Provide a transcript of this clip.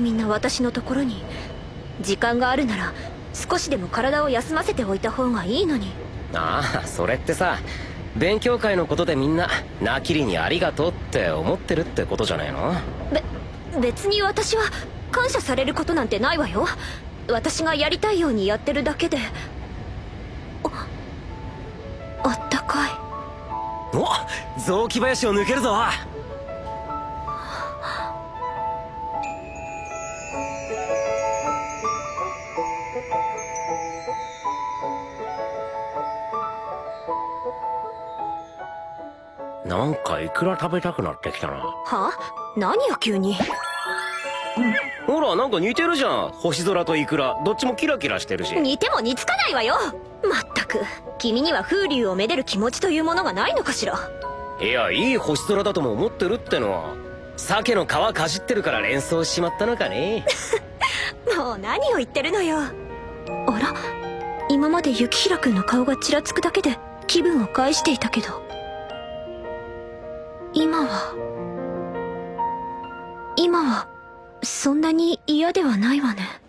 みんな私のところに？時間があるなら少しでも体を休ませておいた方がいいのに。ああそれってさ勉強会のことでみんなナキリにありがとうって思ってるってことじゃねえの？べ別に私は感謝されることなんてないわよ。私がやりたいようにやってるだけで。ああったかい。お雑木林を抜けるぞなんかイクラ食べたくなってきたな。は？何よ急に。ほらなんか似てるじゃん。星空とイクラ。どっちもキラキラしてるし。似ても似つかないわよ。まったく。君には風流をめでる気持ちというものがないのかしら。いやいい星空だとも思ってるっての鮭の皮かじってるから連想しちまったのかね。もう何を言ってるのよ。あら今まで雪平君の顔がちらつくだけで気分を害していたけど今は。今はそんなに嫌ではないわね。